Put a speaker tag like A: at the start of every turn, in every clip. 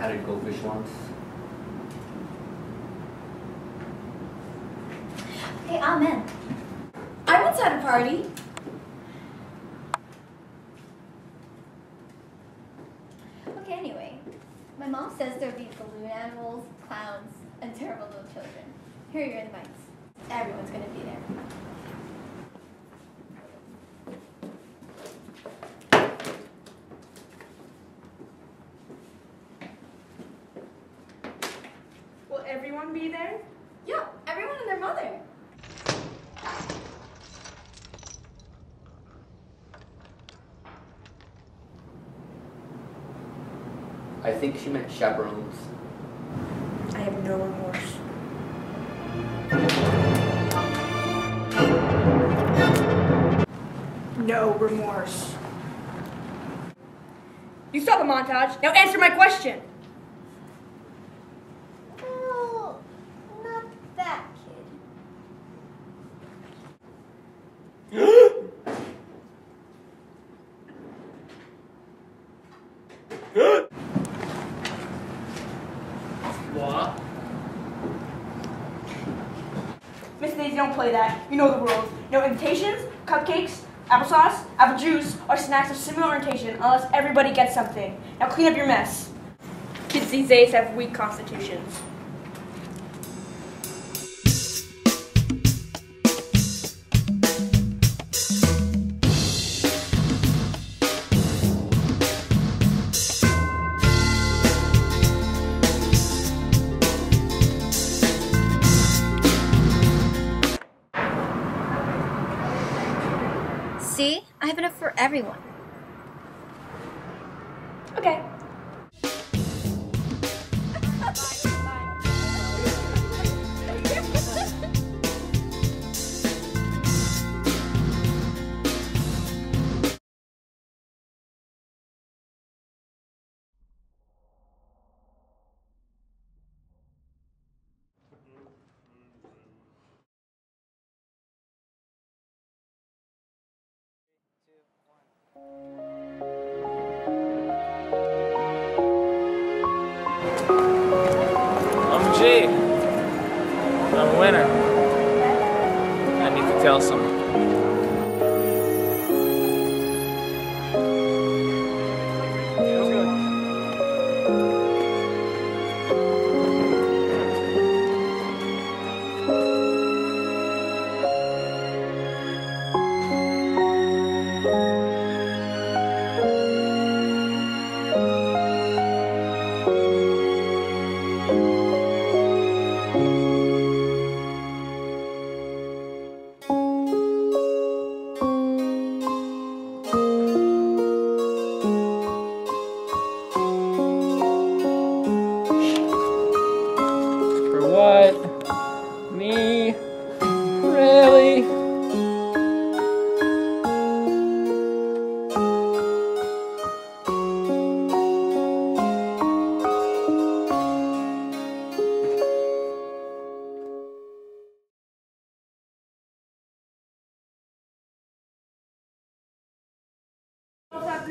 A: had a goldfish once.
B: Hey, amen. I once had a party. Okay, anyway. My mom says there'll be balloon animals, clowns, and terrible little children. Here are your invites. Everyone's gonna be there.
C: Everyone be there?
B: Yeah, everyone and their mother.
A: I think she meant chaperones.
C: I have no remorse. No remorse. You saw the montage. Now answer my question.
B: Well, not that kid.
A: What?
C: Miss Daisy, don't play that. You know the rules. No invitations, cupcakes, applesauce, apple juice, or snacks of similar orientation unless everybody gets something. Now clean up your mess. Kids these days have weak constitutions.
B: See? I have enough for everyone.
C: Okay.
D: I'm G. I'm a winner. I need to tell someone.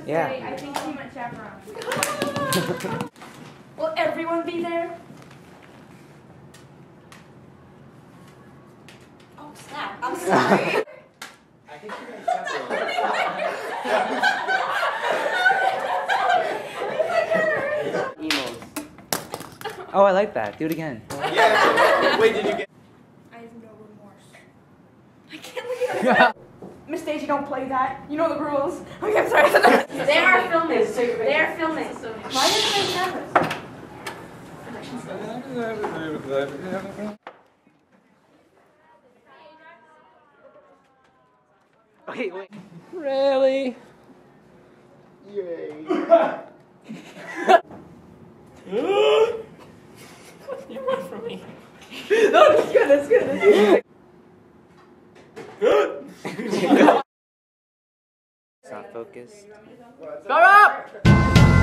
D: Yeah.
C: I think she meant chaperone. Will everyone be there?
B: Oh, snap. I'm sorry.
A: I think she meant chaperones. Emos.
E: Oh, I like that. Do it again.
F: Yeah. Wait, did you get?
C: I have no remorse. I can't look at Miss Daisy, don't play that. You know the rules. Okay, I'm sorry.
G: They are filming. They are filming. Why didn't they cameras?
E: Wait, wait.
D: Really?
F: Yay.
E: It's not focused.
D: Shut up!